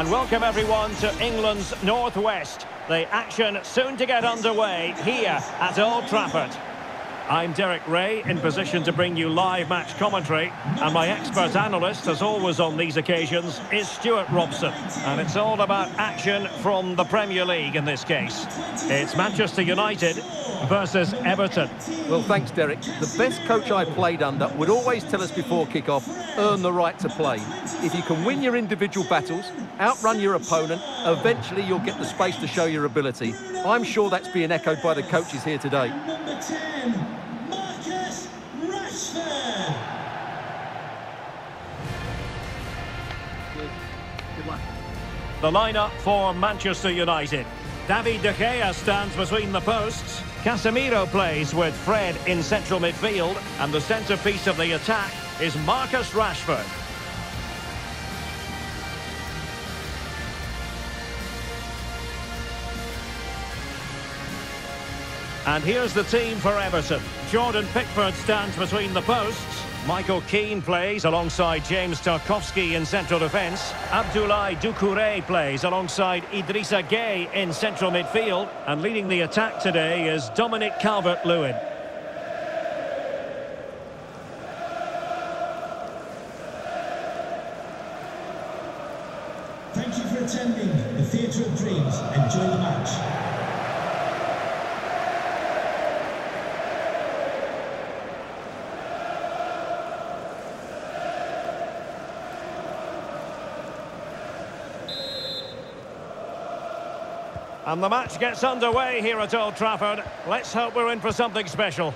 and welcome everyone to England's Northwest. The action soon to get underway here at Old Trafford. I'm Derek Ray, in position to bring you live match commentary. And my expert analyst, as always on these occasions, is Stuart Robson. And it's all about action from the Premier League in this case. It's Manchester United versus Everton. Well, thanks, Derek. The best coach I played under would always tell us before kick-off, earn the right to play. If you can win your individual battles, outrun your opponent, eventually you'll get the space to show your ability. I'm sure that's being echoed by the coaches here today. The lineup for Manchester United. David De Gea stands between the posts. Casemiro plays with Fred in central midfield. And the centrepiece of the attack is Marcus Rashford. And here's the team for Everton. Jordan Pickford stands between the posts. Michael Keane plays alongside James Tarkowski in central defence. Abdoulaye Doucouré plays alongside Idrissa Gueye in central midfield. And leading the attack today is Dominic Calvert-Lewin. Thank you for attending the Theatre of Dreams. Enjoy the match. And the match gets underway here at Old Trafford. Let's hope we're in for something special.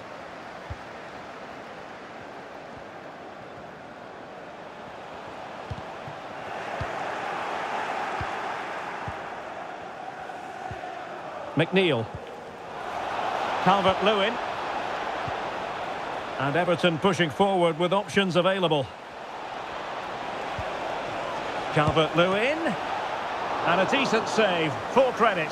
McNeil. Calvert-Lewin. And Everton pushing forward with options available. Calvert-Lewin. And a decent save, full credit.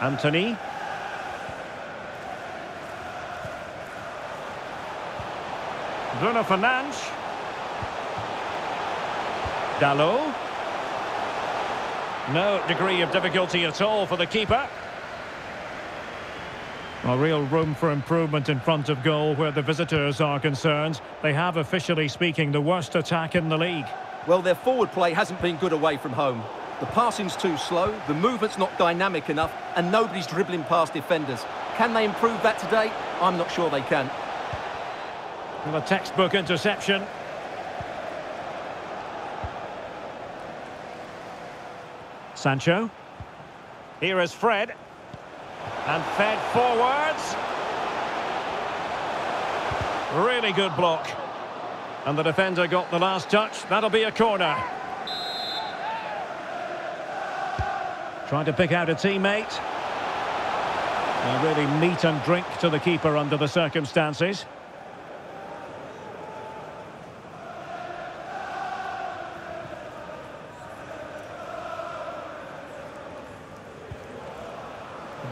Antony. Bruno Fernandes. Dalot. No degree of difficulty at all for the keeper. A real room for improvement in front of goal where the visitors are concerned. They have, officially speaking, the worst attack in the league. Well, their forward play hasn't been good away from home. The passing's too slow, the movement's not dynamic enough, and nobody's dribbling past defenders. Can they improve that today? I'm not sure they can. Well, a textbook interception. Sancho. Here is Fred. And fed forwards. Really good block. And the defender got the last touch. That'll be a corner. Trying to pick out a teammate. A really meat and drink to the keeper under the circumstances.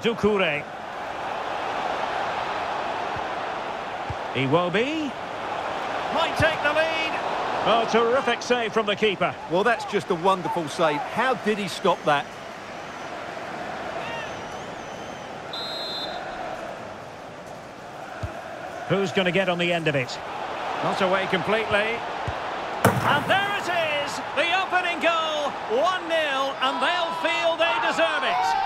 Doucouré. Iwobi. Might take the lead. Oh, terrific save from the keeper. Well, that's just a wonderful save. How did he stop that? Who's going to get on the end of it? Not away completely. And there it is! The opening goal! 1-0, and they'll feel they deserve it.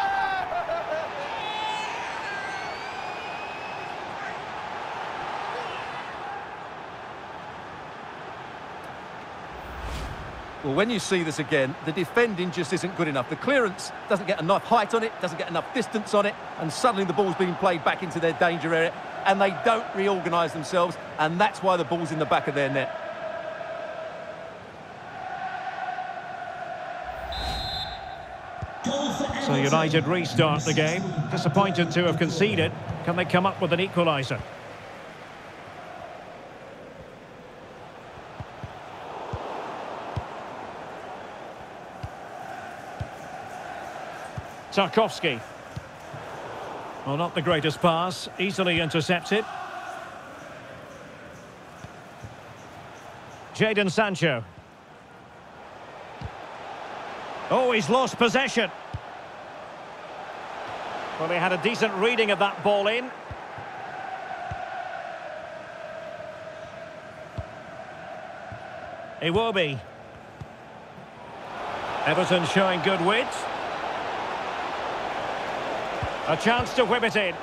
Well, when you see this again, the defending just isn't good enough. The clearance doesn't get enough height on it, doesn't get enough distance on it, and suddenly the ball's being played back into their danger area, and they don't reorganise themselves, and that's why the ball's in the back of their net. So United restart the game. Disappointed to have conceded. Can they come up with an equaliser? Tarkowski. Well, not the greatest pass. Easily intercepted. Jadon Sancho. Oh, he's lost possession. Well, he had a decent reading of that ball in. Iwobi. Everton showing good wit. A chance to whip it in.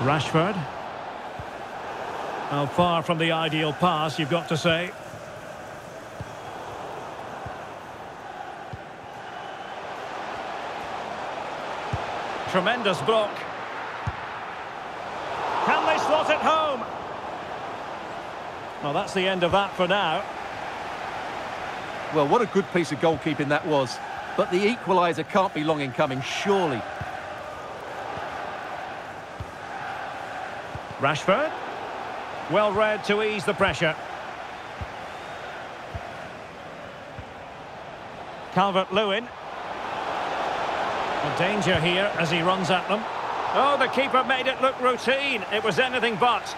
Rashford. How far from the ideal pass, you've got to say. Tremendous block. Can they slot it home? Well, that's the end of that for now. Well, what a good piece of goalkeeping that was. But the equaliser can't be long in coming, surely. Rashford. Well read to ease the pressure. Calvert-Lewin. A danger here as he runs at them. Oh, the keeper made it look routine. It was anything but.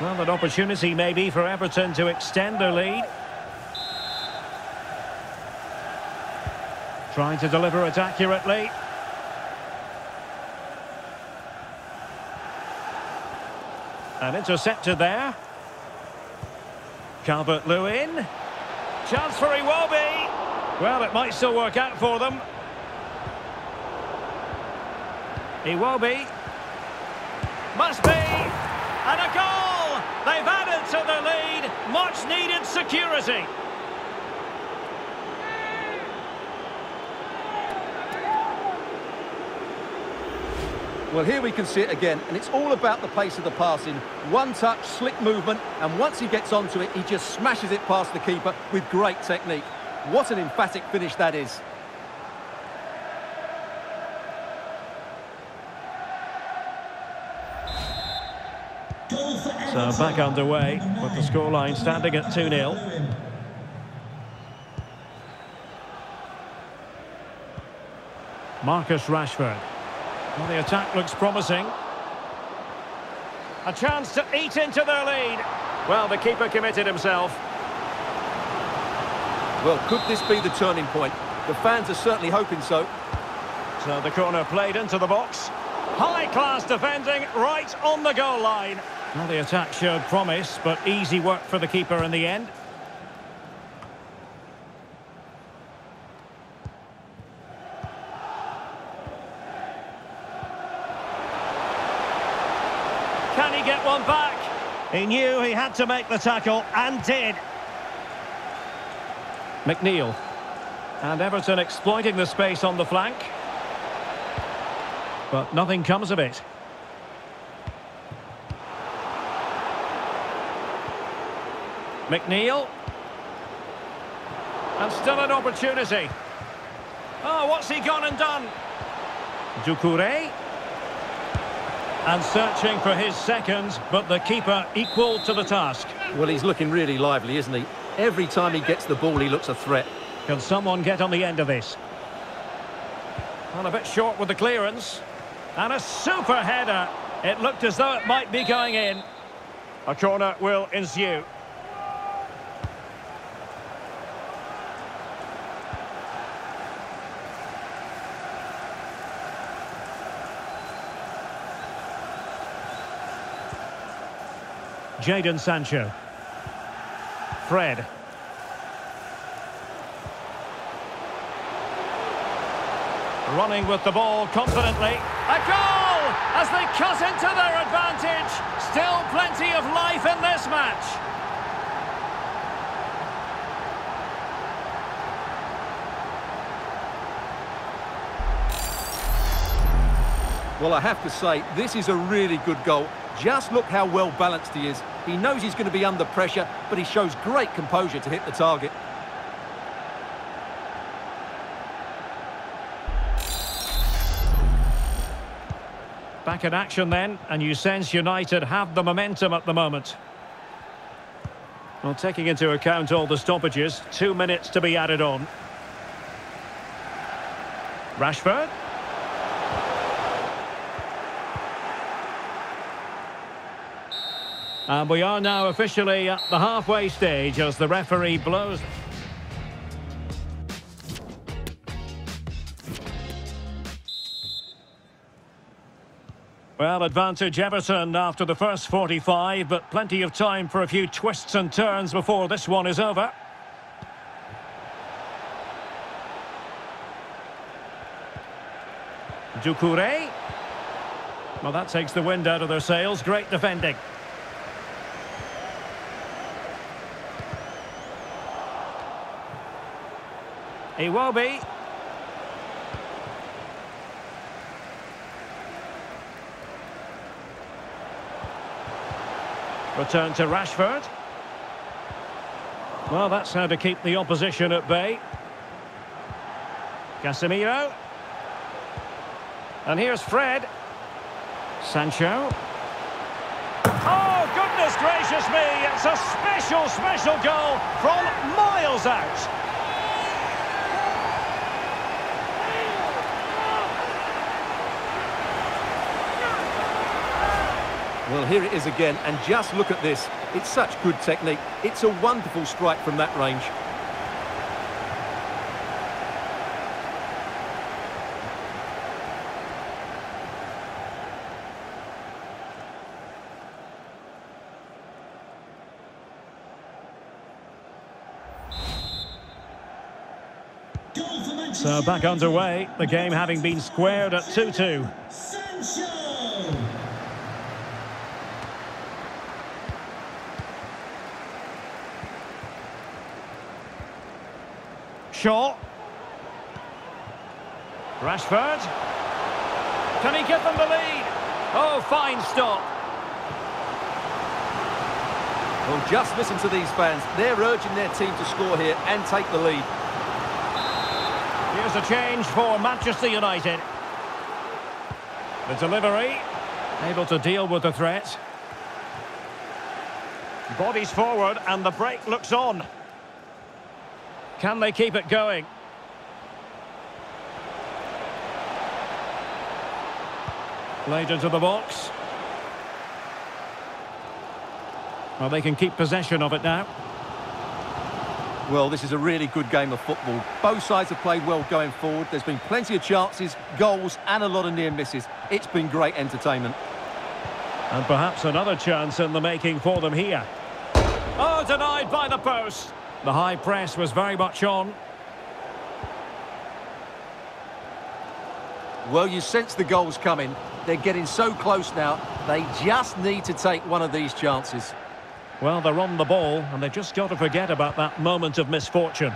Well, an opportunity maybe for Everton to extend their lead. Trying to deliver it accurately. And intercepted there. Calvert-Lewin. Chance for Iwobi. Well, it might still work out for them. Iwobi. Must be. And a goal! They've added to the lead. Much needed security. Well, here we can see it again, and it's all about the pace of the passing. One touch, slick movement, and once he gets onto it, he just smashes it past the keeper with great technique. What an emphatic finish that is. So back underway with the scoreline standing at 2-0. Marcus Rashford. Well, the attack looks promising. A chance to eat into their lead. Well, the keeper committed himself. Well, could this be the turning point? The fans are certainly hoping so. So the corner played into the box. High-class defending right on the goal line. Well, the attack showed promise, but easy work for the keeper in the end. Can he get one back? He knew he had to make the tackle, and did. McNeil. And Everton exploiting the space on the flank. But nothing comes of it. McNeil. And still an opportunity. Oh, what's he gone and done? Doucouré. And searching for his seconds, but the keeper equal to the task. Well, he's looking really lively, isn't he? Every time he gets the ball, he looks a threat. Can someone get on the end of this? Well, a bit short with the clearance. And a super header. It looked as though it might be going in. A corner will ensue. Jadon Sancho. Fred. Running with the ball confidently. A goal as they cut into their advantage. Still plenty of life in this match. Well, I have to say, this is a really good goal. Just look how well balanced he is. He knows he's going to be under pressure, but he shows great composure to hit the target. Back in action then, and you sense United have the momentum at the moment. Well, taking into account all the stoppages, two minutes to be added on. Rashford. And we are now officially at the halfway stage as the referee blows. Well, advantage Everton after the first 45, but plenty of time for a few twists and turns before this one is over. Doucouré. Well, that takes the wind out of their sails. Great defending. Iwobi. Return to Rashford. Well, that's how to keep the opposition at bay. Casemiro. And here's Fred. Sancho. Oh, goodness gracious me! It's a special, special goal from miles out. Well, here it is again, and just look at this. It's such good technique. It's a wonderful strike from that range. So back underway, the game having been squared at 2-2. Shaw. Rashford. Can he give them the lead? Oh, fine stop. Well, just listen to these fans. They're urging their team to score here and take the lead. Here's a change for Manchester United. The delivery, able to deal with the threat. Bodies forward and the break looks on. Can they keep it going? Played into the box. Well, they can keep possession of it now. Well, this is a really good game of football. Both sides have played well going forward. There's been plenty of chances, goals and a lot of near misses. It's been great entertainment. And perhaps another chance in the making for them here. Oh, denied by the post. The high press was very much on. Well, you sense the goals coming. They're getting so close now. They just need to take one of these chances. Well, they're on the ball, and they've just got to forget about that moment of misfortune.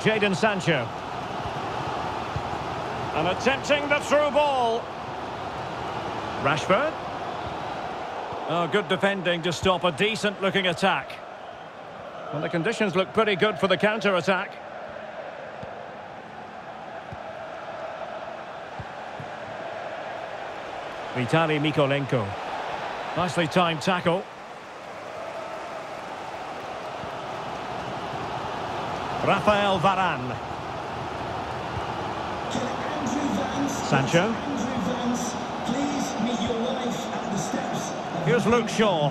Jadon Sancho. And attempting the through ball. Rashford. Oh, good defending to stop a decent-looking attack. Well, the conditions look pretty good for the counter-attack. Vitali Mykolenko. Nicely timed tackle. Rafael Varane. Can Andrew Vance... Sancho. Here's Luke Shaw.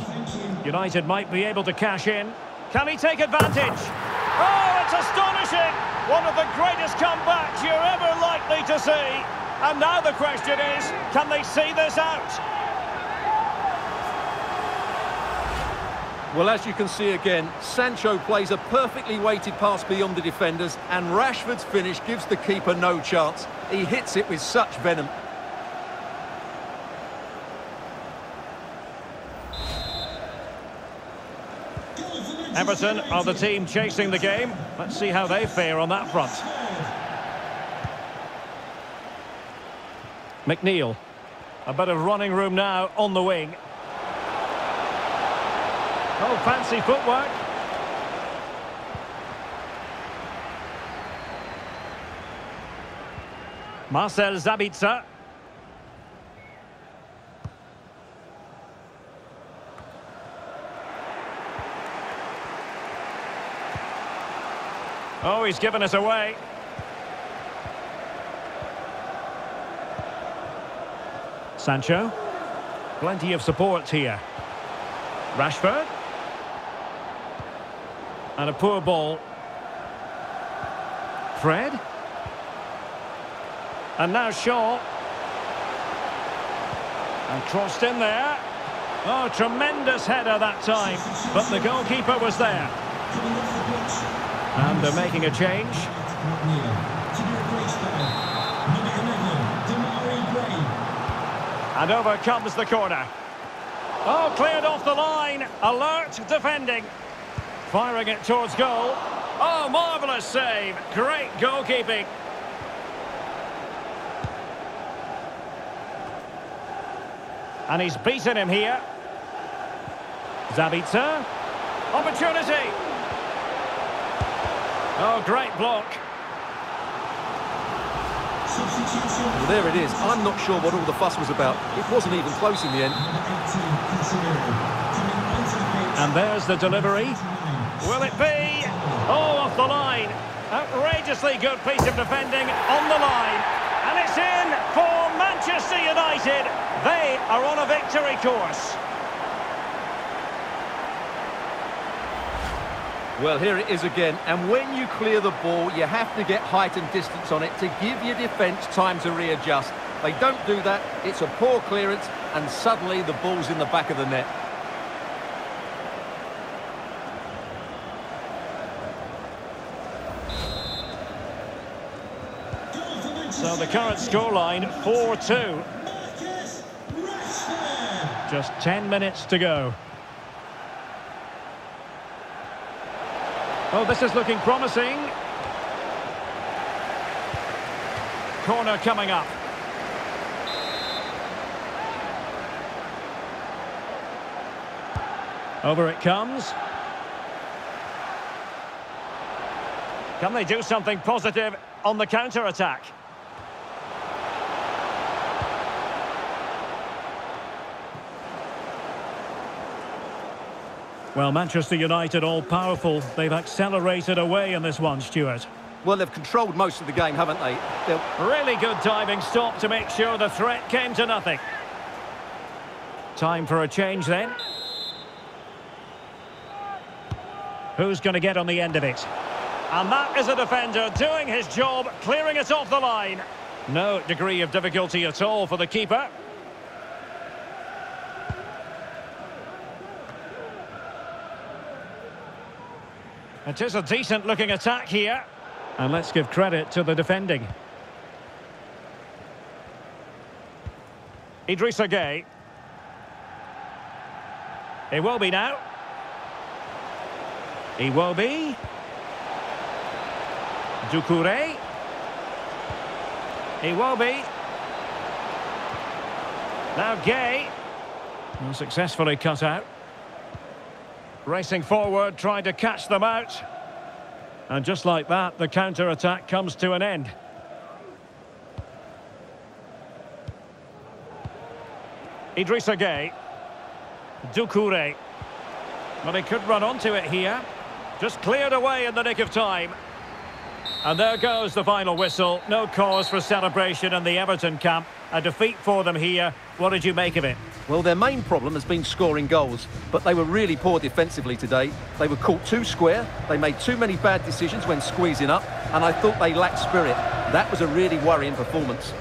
United might be able to cash in. Can he take advantage? Oh, it's astonishing! One of the greatest comebacks you're ever likely to see. And now the question is, can they see this out? Well, as you can see again, Sancho plays a perfectly weighted pass beyond the defenders, and Rashford's finish gives the keeper no chance. He hits it with such venom. Goal for Manchester Everton are the team chasing the game. Let's see how they fare on that front. McNeil. A bit of running room now on the wing. Oh, fancy footwork. Marcel Sabitzer. Oh, he's given us away. Sancho. Plenty of support here. Rashford. And a poor ball. Fred. And now Shaw. And crossed in there. Oh, tremendous header that time. But the goalkeeper was there. And they're making a change. And over comes the corner. Oh, cleared off the line. Alert defending. Firing it towards goal. Oh, marvellous save. Great goalkeeping. And he's beaten him here. Sabitzer. Opportunity. Oh, great block. Well, there it is. I'm not sure what all the fuss was about. It wasn't even close in the end. And there's the delivery. Will it be? Oh, off the line. Outrageously good piece of defending on the line. And it's in for Manchester United. They are on a victory course. Well, here it is again, and when you clear the ball, you have to get height and distance on it to give your defence time to readjust. They don't do that, it's a poor clearance, and suddenly the ball's in the back of the net. So the current scoreline, 4-2. Just 10 minutes to go. Oh, this is looking promising. Corner coming up. Over it comes. Can they do something positive on the counter-attack? Well, Manchester United all-powerful. They've accelerated away in this one, Stuart. Well, they've controlled most of the game, haven't they? They're... Really good diving stop to make sure the threat came to nothing. Time for a change then. Who's going to get on the end of it? And that is a defender doing his job, clearing it off the line. No degree of difficulty at all for the keeper. It is a decent looking attack here. And let's give credit to the defending. Idrissa Gueye. It will be now. He will be. Doucouré. He will be. Now Gueye. successfully cut out. Racing forward, trying to catch them out. And just like that, the counter-attack comes to an end. Idrissa Gueye. Doucouré. Well, he could run onto it here. Just cleared away in the nick of time. And there goes the final whistle. No cause for celebration in the Everton camp. A defeat for them here. What did you make of it? Well, their main problem has been scoring goals, but they were really poor defensively today. They were caught too square, they made too many bad decisions when squeezing up, and I thought they lacked spirit. That was a really worrying performance.